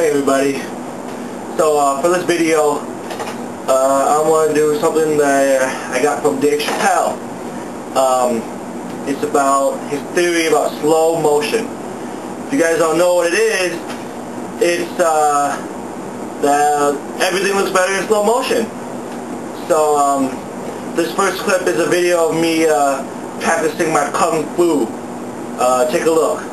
Hey everybody. So uh, for this video, uh, I want to do something that I got from Dave Chappelle. Um, it's about his theory about slow motion. If you guys don't know what it is, it's uh, that everything looks better in slow motion. So um, this first clip is a video of me uh, practicing my kung fu. Uh, take a look.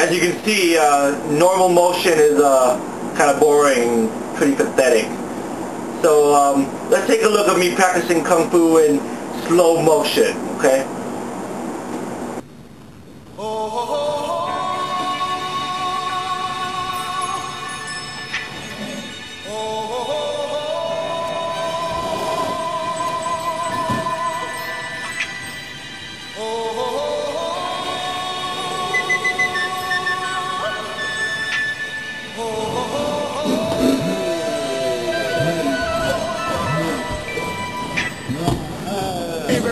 As you can see, uh, normal motion is uh, kind of boring, pretty pathetic. So um, let's take a look at me practicing Kung Fu in slow motion, okay? Oh,